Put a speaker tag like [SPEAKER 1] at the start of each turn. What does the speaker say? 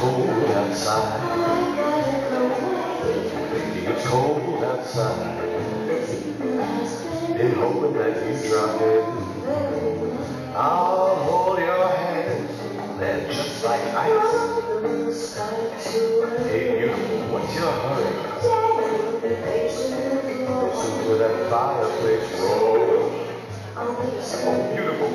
[SPEAKER 1] cold outside. It's cold outside. In hoping that you drop in, I'll hold your hands. They're just like ice. Hey, you, what's your hurry? Listen to that fireplace roar. Oh,